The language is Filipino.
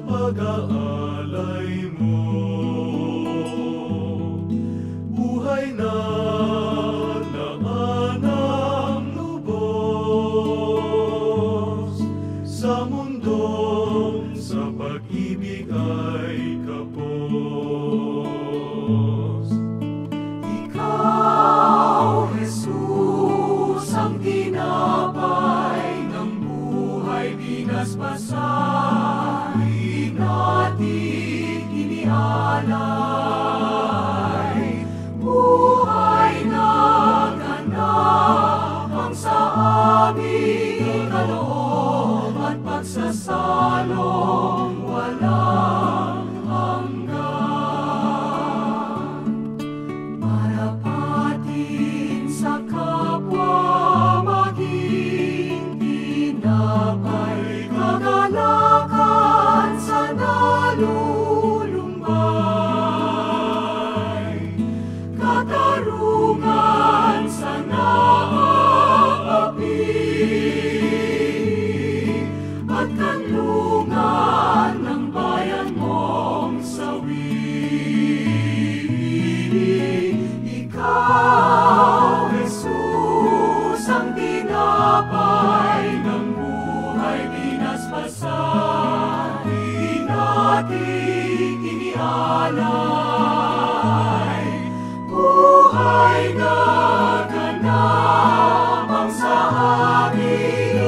pag-aalay mo Buhay na laanang lubos Sa mundong sa pag-ibig ay kapos Ikaw, Jesus, ang tinapay ng buhay binaspasan natin inialay. Buhay na ganda ang sa aming kaloob at pagsasalo. pasan, di natin. Buhay na ganap ang sa amin.